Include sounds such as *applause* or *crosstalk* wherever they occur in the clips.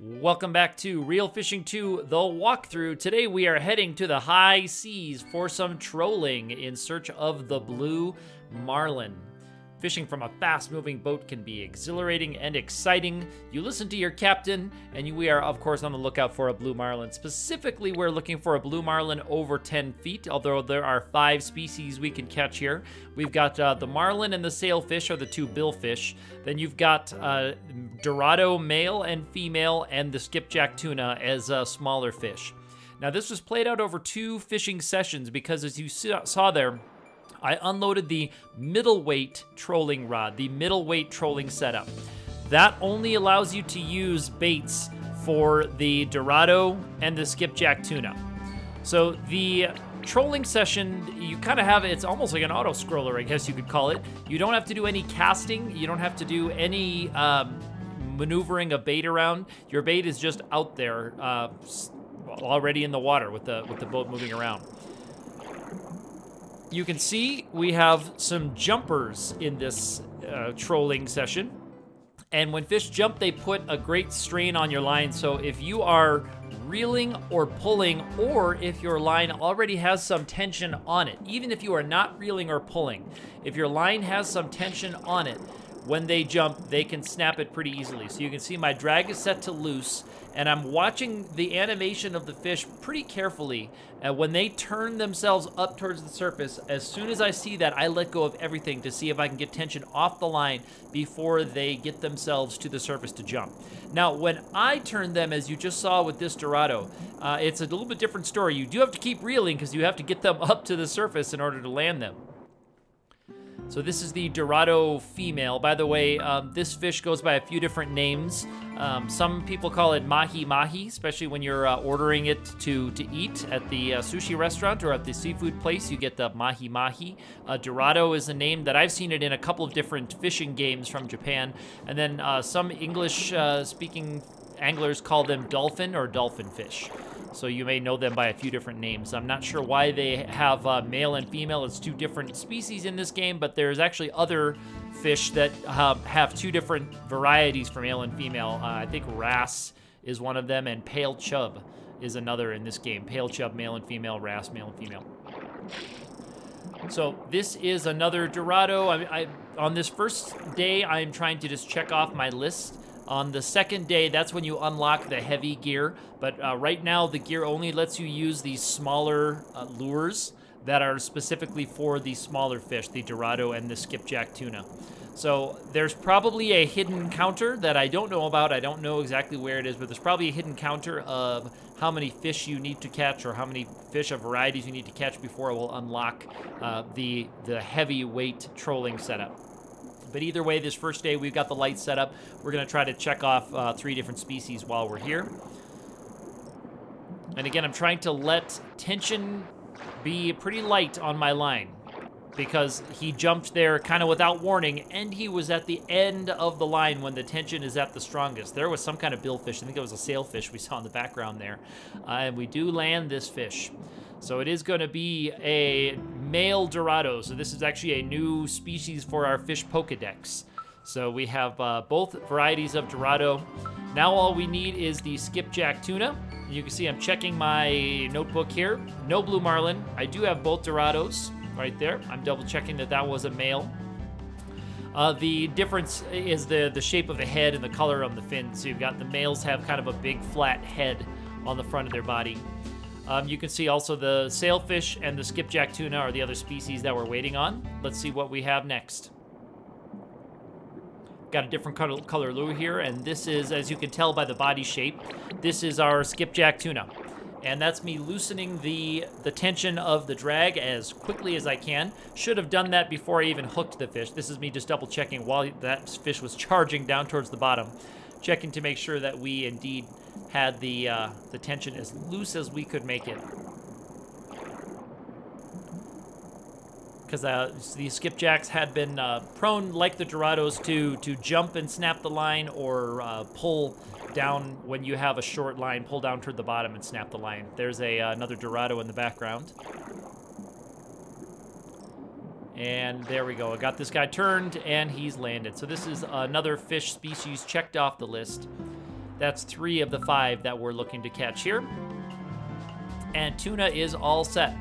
Welcome back to Reel Fishing 2 The Walkthrough. Today we are heading to the high seas for some trolling in search of the blue marlin. Fishing from a fast moving boat can be exhilarating and exciting. You listen to your captain, and we are, of course, on the lookout for a blue marlin. Specifically, we're looking for a blue marlin over 10 feet, although there are five species we can catch here. We've got uh, the marlin and the sailfish, or the two billfish. Then you've got uh, Dorado male and female, and the skipjack tuna as uh, smaller fish. Now, this was played out over two fishing sessions because, as you saw there, I unloaded the middleweight trolling rod, the middleweight trolling setup. That only allows you to use baits for the Dorado and the skipjack tuna. So the trolling session, you kind of have it's almost like an auto scroller, I guess you could call it. You don't have to do any casting, you don't have to do any um, maneuvering a bait around. Your bait is just out there, uh, already in the water with the with the boat moving around you can see we have some jumpers in this uh, trolling session. And when fish jump, they put a great strain on your line. So if you are reeling or pulling, or if your line already has some tension on it, even if you are not reeling or pulling, if your line has some tension on it, when they jump, they can snap it pretty easily. So you can see my drag is set to loose, and I'm watching the animation of the fish pretty carefully. And when they turn themselves up towards the surface, as soon as I see that, I let go of everything to see if I can get tension off the line before they get themselves to the surface to jump. Now, when I turn them, as you just saw with this Dorado, uh, it's a little bit different story. You do have to keep reeling because you have to get them *laughs* up to the surface in order to land them. So this is the Dorado female. By the way, um, this fish goes by a few different names. Um, some people call it mahi mahi, especially when you're uh, ordering it to, to eat at the uh, sushi restaurant or at the seafood place. You get the mahi mahi. Uh, Dorado is a name that I've seen it in a couple of different fishing games from Japan. And then uh, some English uh, speaking anglers call them dolphin or dolphin fish so you may know them by a few different names. I'm not sure why they have uh, male and female. It's two different species in this game, but there's actually other fish that uh, have two different varieties for male and female. Uh, I think ras is one of them, and pale chub is another in this game. Pale chub, male and female, ras, male and female. So this is another Dorado. I, I, on this first day, I'm trying to just check off my list on the second day, that's when you unlock the heavy gear. But uh, right now, the gear only lets you use these smaller uh, lures that are specifically for the smaller fish, the Dorado and the skipjack tuna. So there's probably a hidden counter that I don't know about. I don't know exactly where it is, but there's probably a hidden counter of how many fish you need to catch or how many fish of varieties you need to catch before it will unlock uh, the, the heavyweight trolling setup. But either way, this first day, we've got the lights set up. We're going to try to check off uh, three different species while we're here. And again, I'm trying to let tension be pretty light on my line because he jumped there kind of without warning, and he was at the end of the line when the tension is at the strongest. There was some kind of billfish. I think it was a sailfish we saw in the background there. Uh, and we do land this fish. So it is going to be a male Dorado. So this is actually a new species for our fish Pokedex. So we have uh, both varieties of Dorado. Now all we need is the skipjack tuna. You can see I'm checking my notebook here. No blue marlin. I do have both Dorados right there. I'm double checking that that was a male. Uh, the difference is the, the shape of the head and the color on the fin. So you've got the males have kind of a big flat head on the front of their body. Um, you can see also the sailfish and the skipjack tuna are the other species that we're waiting on. Let's see what we have next. Got a different color, color lure here, and this is, as you can tell by the body shape, this is our skipjack tuna. And that's me loosening the, the tension of the drag as quickly as I can. Should have done that before I even hooked the fish. This is me just double checking while that fish was charging down towards the bottom. Checking to make sure that we indeed had the, uh, the tension as loose as we could make it. Because uh, the skipjacks had been uh, prone, like the Dorados, to, to jump and snap the line or uh, pull down when you have a short line, pull down toward the bottom and snap the line. There's a uh, another Dorado in the background. And there we go. I got this guy turned, and he's landed. So this is another fish species checked off the list. That's three of the five that we're looking to catch here. And tuna is all set.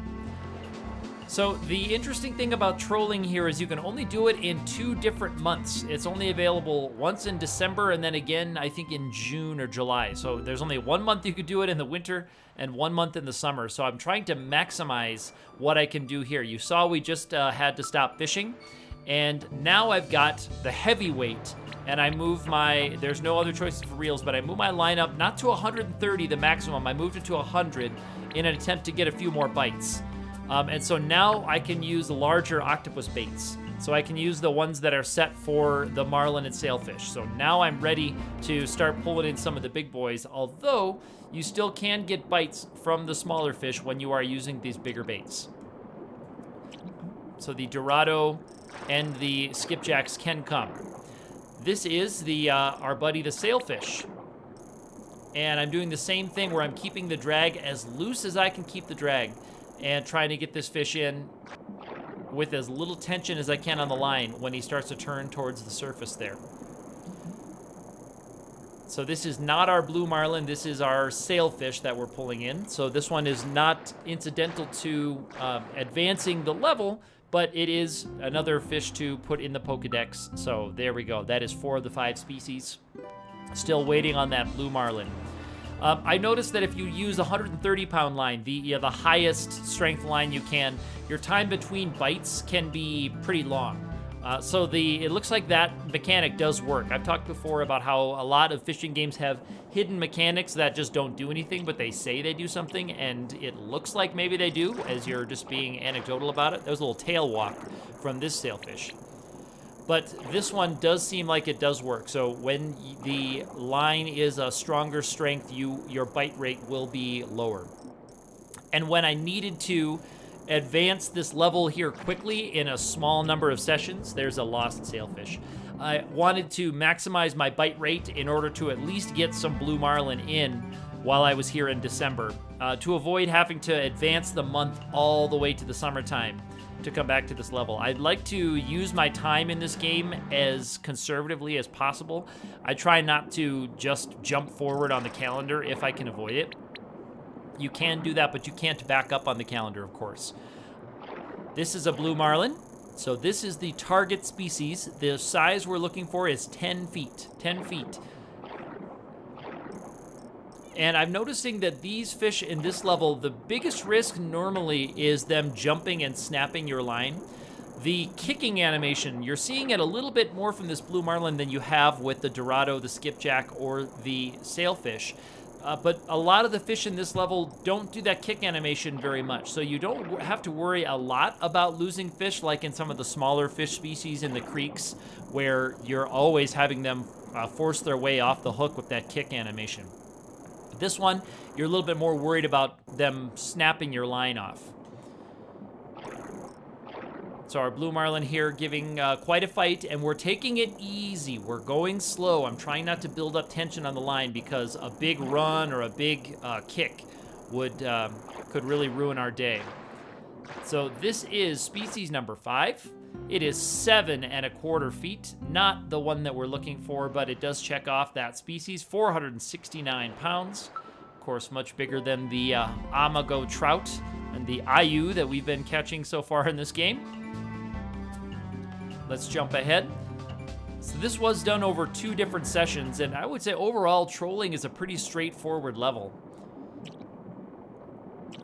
So the interesting thing about trolling here is you can only do it in two different months. It's only available once in December and then again, I think in June or July. So there's only one month you could do it in the winter and one month in the summer. So I'm trying to maximize what I can do here. You saw we just uh, had to stop fishing and now I've got the heavyweight and I move my, there's no other choices for reels, but I move my line up not to 130, the maximum. I moved it to 100 in an attempt to get a few more bites. Um, and so now I can use larger octopus baits. So I can use the ones that are set for the marlin and sailfish. So now I'm ready to start pulling in some of the big boys, although you still can get bites from the smaller fish when you are using these bigger baits. So the Dorado and the skipjacks can come. This is the uh, our buddy the sailfish. And I'm doing the same thing where I'm keeping the drag as loose as I can keep the drag and trying to get this fish in with as little tension as I can on the line when he starts to turn towards the surface there. So this is not our blue marlin, this is our sailfish that we're pulling in. So this one is not incidental to um, advancing the level, but it is another fish to put in the Pokedex. So there we go. That is four of the five species. Still waiting on that blue marlin. Um, I noticed that if you use 130 pound line, the you know, the highest strength line you can, your time between bites can be pretty long. Uh, so the it looks like that mechanic does work. I've talked before about how a lot of fishing games have hidden mechanics that just don't do anything, but they say they do something, and it looks like maybe they do, as you're just being anecdotal about it. There's a little tail walk from this sailfish. But this one does seem like it does work. So when the line is a stronger strength, you your bite rate will be lower. And when I needed to advance this level here quickly in a small number of sessions, there's a lost sailfish. I wanted to maximize my bite rate in order to at least get some blue marlin in while I was here in December, uh, to avoid having to advance the month all the way to the summertime to come back to this level. I'd like to use my time in this game as conservatively as possible. I try not to just jump forward on the calendar if I can avoid it. You can do that, but you can't back up on the calendar, of course. This is a blue marlin. So this is the target species. The size we're looking for is 10 feet. 10 feet. And I'm noticing that these fish in this level, the biggest risk normally is them jumping and snapping your line. The kicking animation, you're seeing it a little bit more from this blue marlin than you have with the Dorado, the skipjack, or the sailfish. Uh, but a lot of the fish in this level don't do that kick animation very much. So you don't have to worry a lot about losing fish like in some of the smaller fish species in the creeks where you're always having them uh, force their way off the hook with that kick animation. This one, you're a little bit more worried about them snapping your line off. So our Blue Marlin here giving uh, quite a fight, and we're taking it easy. We're going slow. I'm trying not to build up tension on the line because a big run or a big uh, kick would um, could really ruin our day. So this is species number five. It is seven and a quarter feet, not the one that we're looking for, but it does check off that species. 469 pounds. Of course, much bigger than the uh, Amago trout and the Ayu that we've been catching so far in this game. Let's jump ahead. So this was done over two different sessions, and I would say overall, trolling is a pretty straightforward level.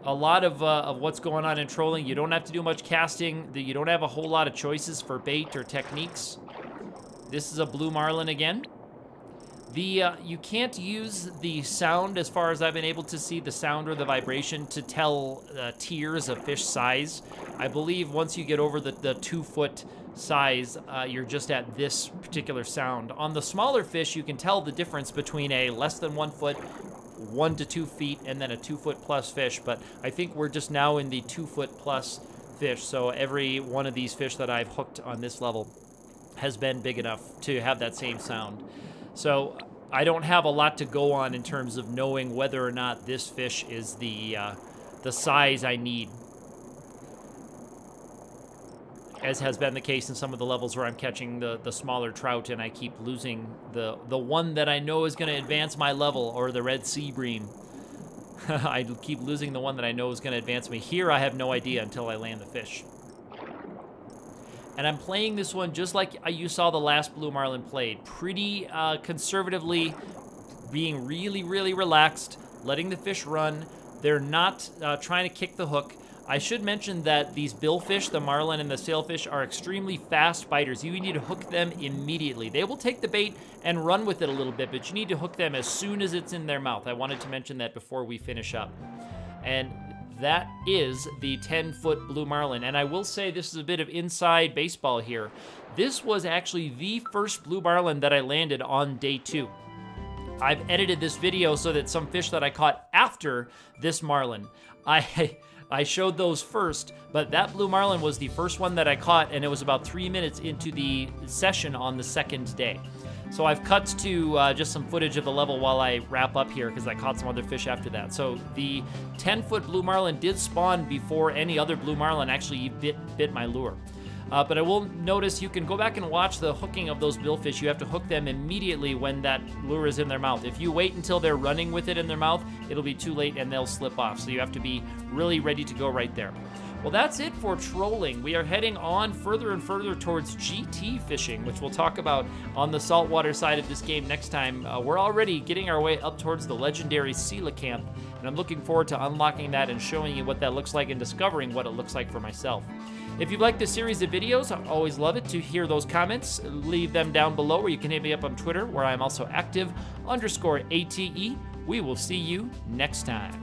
A lot of, uh, of what's going on in trolling, you don't have to do much casting, you don't have a whole lot of choices for bait or techniques. This is a blue marlin again. The uh, You can't use the sound, as far as I've been able to see, the sound or the vibration to tell uh, tiers of fish size. I believe once you get over the, the two-foot size, uh, you're just at this particular sound. On the smaller fish, you can tell the difference between a less than one foot, one to two feet, and then a two foot plus fish. But I think we're just now in the two foot plus fish. So every one of these fish that I've hooked on this level has been big enough to have that same sound. So I don't have a lot to go on in terms of knowing whether or not this fish is the uh, the size I need as has been the case in some of the levels where I'm catching the, the smaller trout and I keep losing the, the one that I know is going to advance my level, or the red sea bream. *laughs* I keep losing the one that I know is going to advance me. Here, I have no idea until I land the fish. And I'm playing this one just like you saw the last Blue Marlin played. Pretty uh, conservatively, being really, really relaxed, letting the fish run. They're not uh, trying to kick the hook. I should mention that these billfish, the marlin and the sailfish, are extremely fast biters. You need to hook them immediately. They will take the bait and run with it a little bit, but you need to hook them as soon as it's in their mouth. I wanted to mention that before we finish up. And that is the 10 foot blue marlin. And I will say this is a bit of inside baseball here. This was actually the first blue marlin that I landed on day two. I've edited this video so that some fish that I caught after this marlin, I *laughs* I showed those first, but that blue marlin was the first one that I caught, and it was about three minutes into the session on the second day. So I've cut to uh, just some footage of the level while I wrap up here because I caught some other fish after that. So the 10 foot blue marlin did spawn before any other blue marlin actually bit, bit my lure. Uh, but I will notice you can go back and watch the hooking of those billfish. You have to hook them immediately when that lure is in their mouth. If you wait until they're running with it in their mouth, it'll be too late and they'll slip off. So you have to be really ready to go right there. Well, that's it for trolling. We are heading on further and further towards GT fishing, which we'll talk about on the saltwater side of this game next time. Uh, we're already getting our way up towards the legendary Coelacanth, and I'm looking forward to unlocking that and showing you what that looks like and discovering what it looks like for myself. If you've liked this series of videos, I always love it to hear those comments. Leave them down below, or you can hit me up on Twitter, where I'm also active, underscore ATE. We will see you next time.